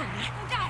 快点来！